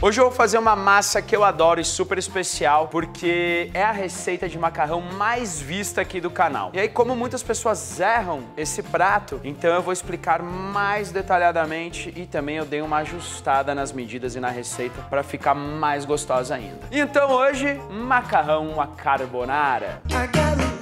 Hoje eu vou fazer uma massa que eu adoro e super especial, porque é a receita de macarrão mais vista aqui do canal. E aí, como muitas pessoas erram esse prato, então eu vou explicar mais detalhadamente e também eu dei uma ajustada nas medidas e na receita para ficar mais gostosa ainda. Então hoje, macarrão à carbonara. I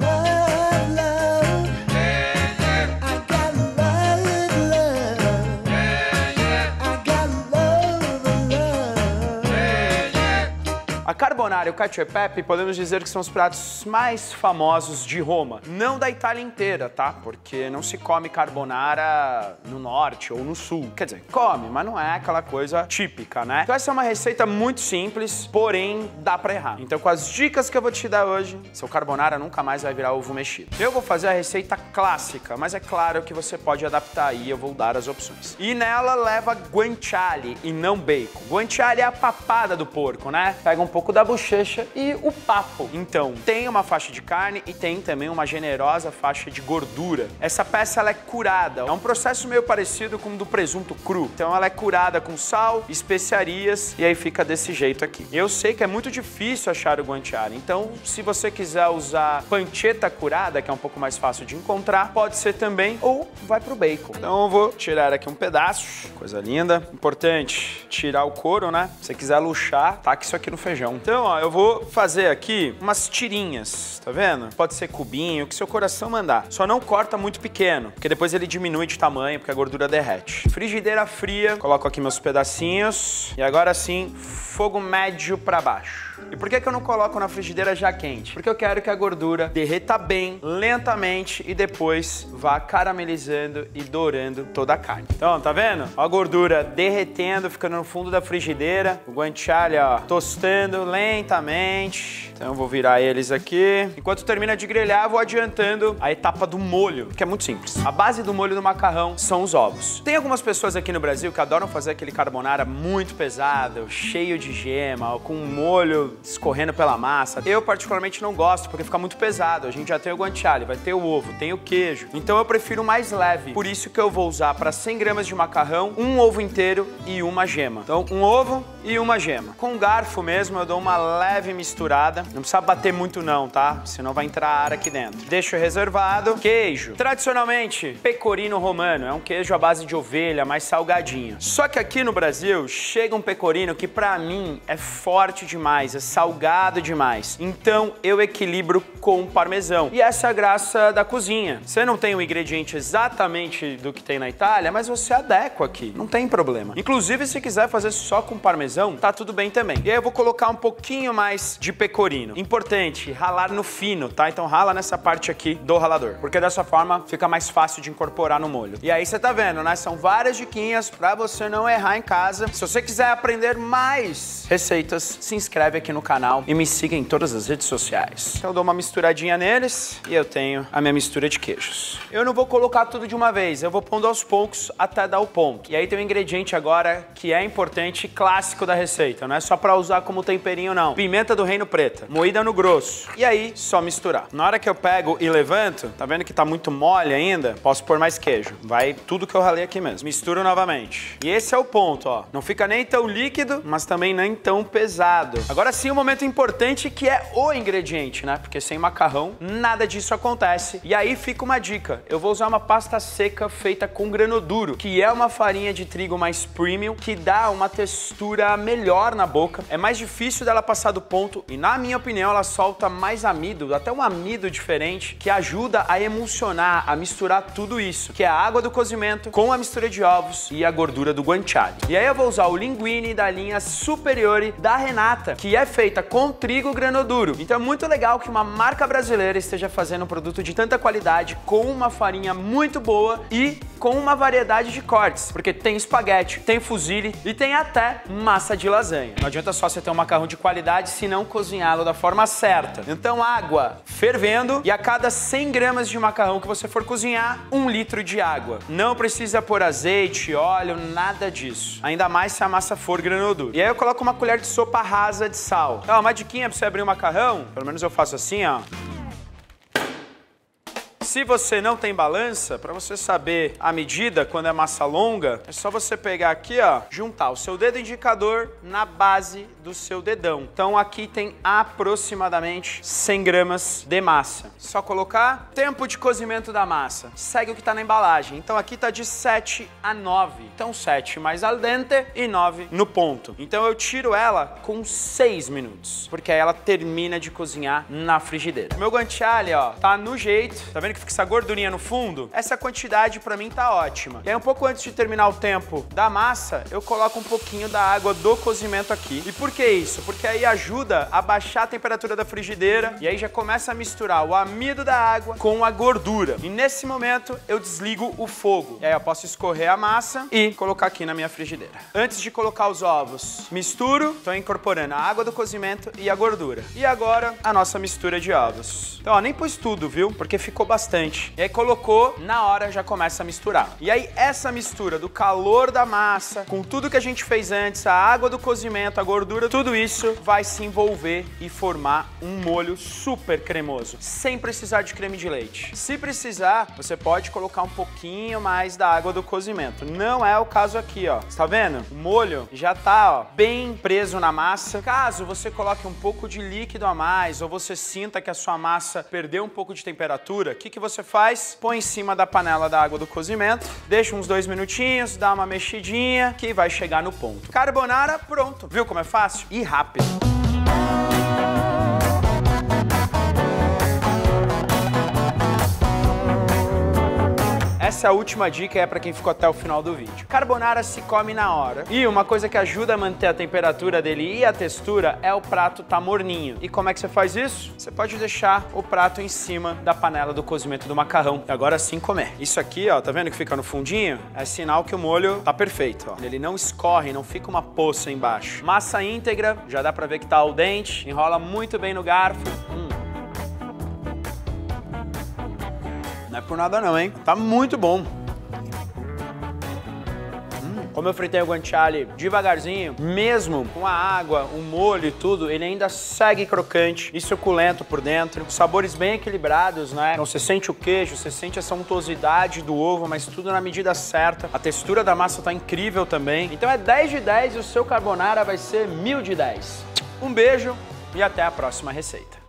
A carbonara e o cacio e pepe podemos dizer que são os pratos mais famosos de Roma. Não da Itália inteira, tá? Porque não se come carbonara no norte ou no sul. Quer dizer, come, mas não é aquela coisa típica, né? Então essa é uma receita muito simples, porém dá pra errar. Então com as dicas que eu vou te dar hoje, seu carbonara nunca mais vai virar ovo mexido. Eu vou fazer a receita clássica, mas é claro que você pode adaptar aí, eu vou dar as opções. E nela leva guanciale e não bacon. Guanciale é a papada do porco, né? Pega um pouco da bochecha e o papo. Então, tem uma faixa de carne e tem também uma generosa faixa de gordura. Essa peça ela é curada. É um processo meio parecido com o do presunto cru. Então ela é curada com sal, especiarias e aí fica desse jeito aqui. Eu sei que é muito difícil achar o guanciale, então se você quiser usar pancetta curada, que é um pouco mais fácil de encontrar, pode ser também ou vai pro bacon. Então eu vou tirar aqui um pedaço, coisa linda. Importante tirar o couro, né? Se você quiser luxar, taca isso aqui no feijão. Então, ó, eu vou fazer aqui umas tirinhas, tá vendo? Pode ser cubinho, o que seu coração mandar. Só não corta muito pequeno, porque depois ele diminui de tamanho, porque a gordura derrete. Frigideira fria, coloco aqui meus pedacinhos. E agora sim, fogo médio pra baixo. E por que, que eu não coloco na frigideira já quente? Porque eu quero que a gordura derreta bem, lentamente e depois vá caramelizando e dourando toda a carne. Então, tá vendo? A gordura derretendo, ficando no fundo da frigideira. O guanciale, ó, tostando lentamente. Então eu vou virar eles aqui. Enquanto termina de grelhar, vou adiantando a etapa do molho, que é muito simples. A base do molho do macarrão são os ovos. Tem algumas pessoas aqui no Brasil que adoram fazer aquele carbonara muito pesado, cheio de gema, com um escorrendo pela massa. Eu particularmente não gosto porque fica muito pesado. A gente já tem o guanciale, vai ter o ovo, tem o queijo. Então eu prefiro mais leve. Por isso que eu vou usar para 100 gramas de macarrão, um ovo inteiro e uma gema. Então um ovo e uma gema. Com garfo mesmo eu dou uma leve misturada. Não precisa bater muito não, tá? Senão vai entrar ar aqui dentro. Deixo reservado. Queijo. Tradicionalmente, pecorino romano. É um queijo à base de ovelha, mais salgadinho. Só que aqui no Brasil, chega um pecorino que pra mim é forte demais, é salgado demais. Então eu equilibro com parmesão. E essa é a graça da cozinha. Você não tem o ingrediente exatamente do que tem na Itália, mas você adequa aqui. Não tem problema. Inclusive, se quiser fazer só com parmesão, tá tudo bem também. E aí eu vou colocar um pouquinho mais de pecorino. Importante, ralar no fino, tá? Então rala nessa parte aqui do ralador, porque dessa forma fica mais fácil de incorporar no molho. E aí você tá vendo, né? São várias diquinhas pra você não errar em casa. Se você quiser aprender mais receitas, se inscreve aqui no canal e me siga em todas as redes sociais. Então eu dou uma misturadinha neles e eu tenho a minha mistura de queijos. Eu não vou colocar tudo de uma vez, eu vou pondo aos poucos até dar o ponto. E aí tem um ingrediente agora que é importante e clássico da receita, não é só pra usar como temperinho não. Pimenta do reino preta, moída no grosso. E aí só misturar. Na hora que eu pego e levanto, tá vendo que tá muito mole ainda? Posso pôr mais queijo. Vai tudo que eu ralei aqui mesmo. Misturo novamente. E esse é o ponto, ó. Não fica nem tão líquido, mas também nem tão pesado. Agora sim, o um momento importante que é o ingrediente, né? Porque sem macarrão, nada disso acontece. E aí fica uma dica. Eu vou usar uma pasta seca feita com granoduro, que é uma farinha de trigo mais premium, que dá uma textura melhor na boca. É mais difícil dela passar do ponto e, na minha opinião, ela solta mais amido, até um amido diferente, que ajuda a emulsionar, a misturar tudo isso, que é a água do cozimento com a mistura de ovos e a gordura do guanciale. E aí eu vou usar o linguine da linha Superiore da Renata, que é feita com trigo granoduro. Então é muito legal que uma marca brasileira esteja fazendo um produto de tanta qualidade com uma farinha muito boa e com uma variedade de cortes, porque tem espaguete, tem fusilli e tem até massa de lasanha. Não adianta só você ter um macarrão de qualidade se não cozinhá-lo da forma certa. Então água fervendo e a cada 100 gramas de macarrão que você for cozinhar, um litro de água. Não precisa pôr azeite, óleo, nada disso. Ainda mais se a massa for granodura. E aí eu coloco uma colher de sopa rasa de sal. Então, uma diquinha pra você abrir o macarrão, pelo menos eu faço assim, ó. Se você não tem balança, para você saber a medida quando é massa longa, é só você pegar aqui, ó, juntar o seu dedo indicador na base do seu dedão. Então aqui tem aproximadamente 100 gramas de massa. Só colocar tempo de cozimento da massa. Segue o que está na embalagem. Então aqui está de 7 a 9. Então 7 mais al dente e 9 no ponto. Então eu tiro ela com 6 minutos, porque aí ela termina de cozinhar na frigideira. Meu guanciale, ó, tá no jeito. Tá vendo que fica essa gordurinha no fundo? Essa quantidade para mim tá ótima. E aí um pouco antes de terminar o tempo da massa, eu coloco um pouquinho da água do cozimento aqui. E por que isso? Porque aí ajuda a baixar a temperatura da frigideira e aí já começa a misturar o amido da água com a gordura. E nesse momento eu desligo o fogo. E aí eu posso escorrer a massa e colocar aqui na minha frigideira. Antes de colocar os ovos, misturo, tô incorporando a água do cozimento e a gordura. E agora a nossa mistura de ovos. Então, ó, nem pus tudo, viu? Porque ficou bastante. E aí colocou, na hora já começa a misturar. E aí essa mistura do calor da massa com tudo que a gente fez antes, a água do cozimento, a gordura, tudo isso vai se envolver e formar um molho super cremoso, sem precisar de creme de leite. Se precisar, você pode colocar um pouquinho mais da água do cozimento. Não é o caso aqui, ó. Está vendo? O molho já tá, ó, bem preso na massa. Caso você coloque um pouco de líquido a mais ou você sinta que a sua massa perdeu um pouco de temperatura, o que, que você faz? Põe em cima da panela da água do cozimento, deixa uns dois minutinhos, dá uma mexidinha que vai chegar no ponto. Carbonara pronto. Viu como é fácil? E rápido. Essa última dica é para quem ficou até o final do vídeo. Carbonara se come na hora. E uma coisa que ajuda a manter a temperatura dele e a textura é o prato tá morninho. E como é que você faz isso? Você pode deixar o prato em cima da panela do cozimento do macarrão. E agora sim comer. Isso aqui, ó, tá vendo que fica no fundinho? É sinal que o molho tá perfeito, ó. Ele não escorre, não fica uma poça embaixo. Massa íntegra, já dá pra ver que tá al dente. Enrola muito bem no garfo. Hum. Não é por nada não, hein? Tá muito bom. Hum, Como eu fritei o guanciale devagarzinho, mesmo com a água, o molho e tudo, ele ainda segue crocante e suculento por dentro. Sabores bem equilibrados, né? Então você sente o queijo, você sente essa untuosidade do ovo, mas tudo na medida certa. A textura da massa tá incrível também. Então é 10 de 10 e o seu carbonara vai ser mil de 10. Um beijo e até a próxima receita.